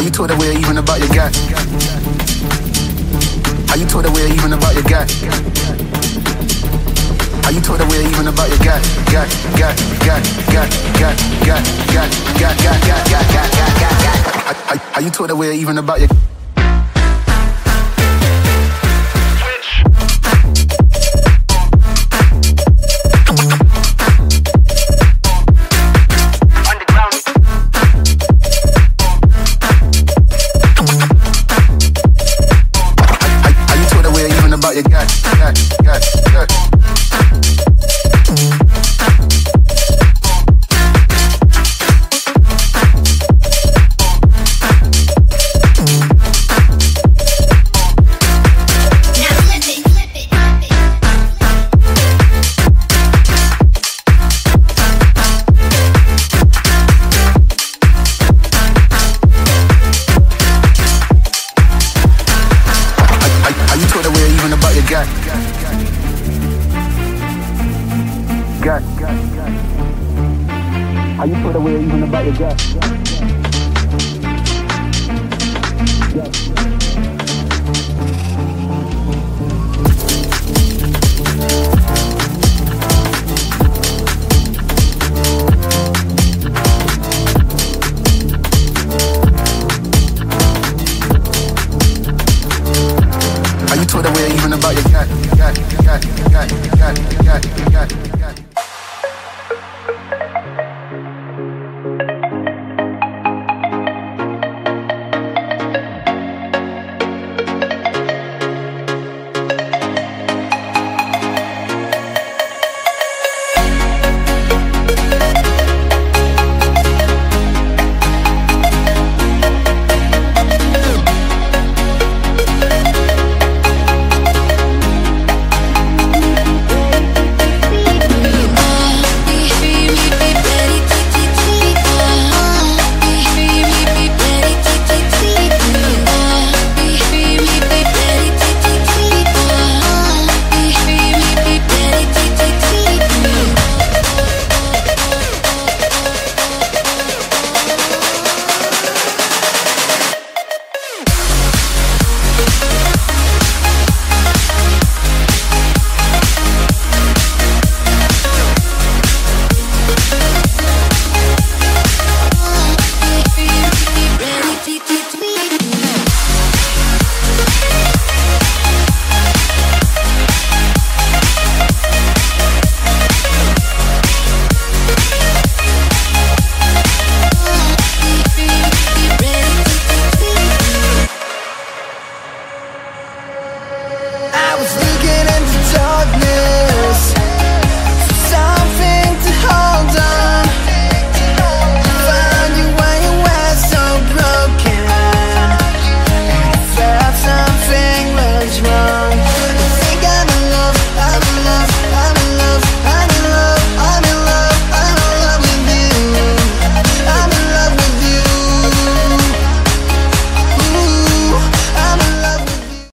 How you that way even about your guy? How you that way even about your guy? How you that way even about your guy? Guy, guy, guy, guy, guy, guy, guy, guy, guy, guy, guy, guy, guy, guy, guy. How you talk that way even about your you got. Got, got, Are you put away even about your gut? Bye.